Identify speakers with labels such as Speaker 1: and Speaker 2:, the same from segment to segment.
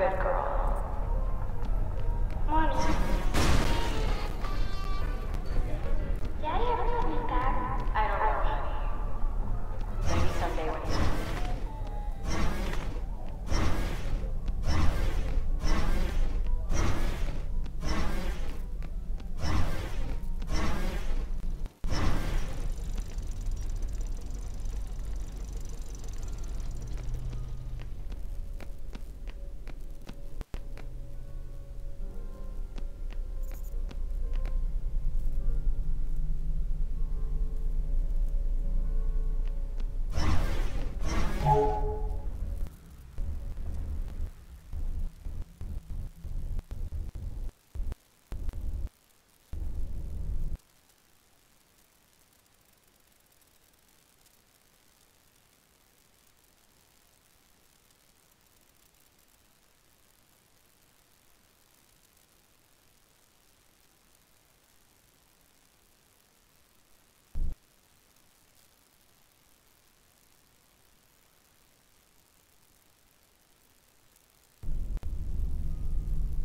Speaker 1: good girl.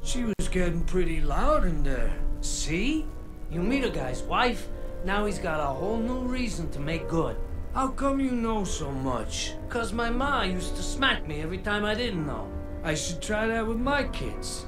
Speaker 2: She was getting pretty loud in there.
Speaker 3: See? You meet a guy's wife, now he's got a whole new reason to make good.
Speaker 2: How come you know so much?
Speaker 3: Cause my ma used to smack me every time I didn't know.
Speaker 2: I should try that with my kids.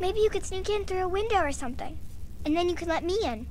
Speaker 2: Maybe you could sneak in through a window or something. And then you could let me in.